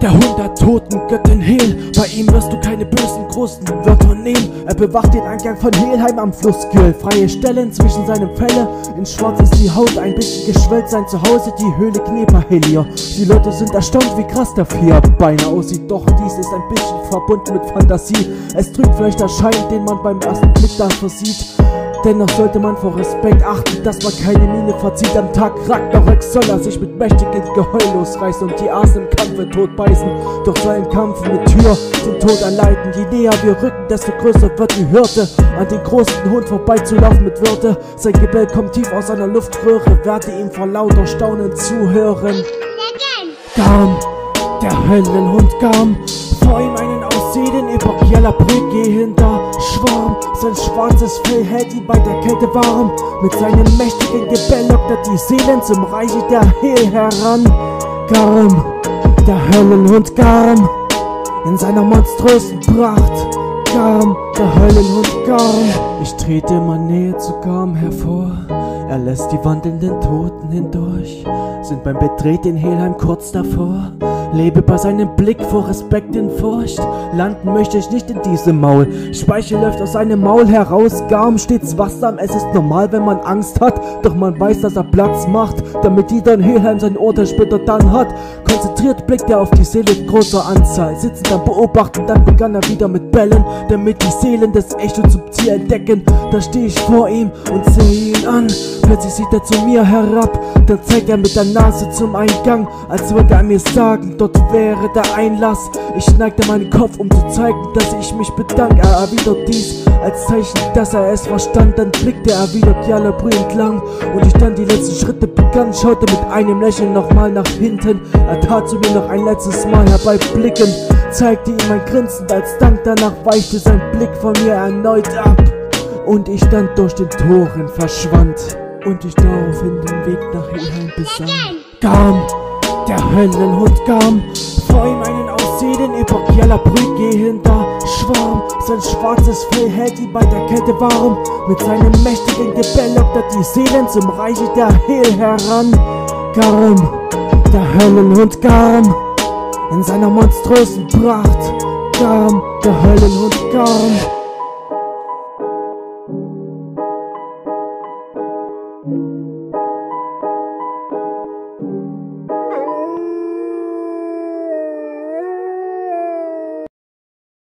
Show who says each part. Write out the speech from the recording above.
Speaker 1: Der hundert toten Göttin Hehl. Bei ihm wirst du keine bösen großen Wörter nehmen. Er bewacht den Eingang von Helheim am Flussgürl. Freie Stellen zwischen seinen Felle. In schwarz ist die Haut, ein bisschen geschwellt sein Zuhause, die Höhle Kneperhelier. Die Leute sind erstaunt, wie krass der Vierbeiner aussieht. Doch dies ist ein bisschen verbunden mit Fantasie. Es trügt vielleicht der Schein, den man beim ersten Blick dann versieht. Dennoch sollte man vor Respekt achten, dass man keine Miene verzieht am Tag Ragnarök soll er sich mit mächtigem Geheul losreißen und die Asen im Kampfe tot beißen. Doch so ein Kampf mit Tür den Tod erleiden. Je näher wir rücken, desto größer wird die Hürde, an den großen Hund vorbeizulaufen mit Würde. Sein Gebell kommt tief aus seiner Luftröhre, werde ihm vor lauter Staunen zuhören. Garm, der Höllenhund Garm, vor ihm einen Aussehen über Kjellerbrück gehender Schwarm. Sein schwarzes Fell hält ihn bei der Kälte warm. Mit seinem mächtigen Gebell lockt er die Seelen zum Reiche der Hehl heran. Garm, der Höllenhund Garm, in seiner monströsen Pracht. Garm, der Höllenhund Garm. Ich trete immer näher zu Garm hervor. Er lässt die wandelnden Toten hindurch. Sind beim Betreten Helheim kurz davor. Lebe bei seinem Blick vor Respekt in Furcht. Landen möchte ich nicht in diesem Maul. Speichel läuft aus seinem Maul heraus. Garm stets wachsam. Es ist normal, wenn man Angst hat. Doch man weiß, dass er Platz macht. Damit die dann Helheim sein Urteil später dann hat. Konzentriert blickt er auf die Seele in großer Anzahl. Sitzen dann beobachten, dann begann er wieder mit Bällen. Damit die Seelen des Echo subtil entdecken. Da stehe ich vor ihm und sehe ihn an. Plötzlich sieht er zu mir herab. Dann zeigt er mit der Nase zum Eingang, als würde er mir sagen, dort wäre der Einlass. Ich neigte meinen Kopf, um zu zeigen, dass ich mich bedanke. Er erwidert dies als Zeichen, dass er es verstand. Dann blickte er wieder Kjalabrü entlang und ich dann die letzten Schritte begann. Schaute mit einem Lächeln nochmal nach hinten. Er tat zu mir noch ein letztes Mal herbeiblicken, zeigte ihm ein Grinsen als Dank. Danach weichte sein Blick von mir erneut ab und ich dann durch den Toren verschwand und ich daraufhin den Weg nach Helheim besann. Garm, der Höllenhund Garm, vor ihm einen Aussehen über Kjellerbrück gehender Schwarm. Sein schwarzes Fell hält ihn bei der Kälte warm. Mit seinem mächtigen Gebell lockt er die Seelen zum Reiche der Hehl heran. Garm, der Höllenhund Garm, in seiner monströsen Pracht. Garm, der Höllenhund Garm.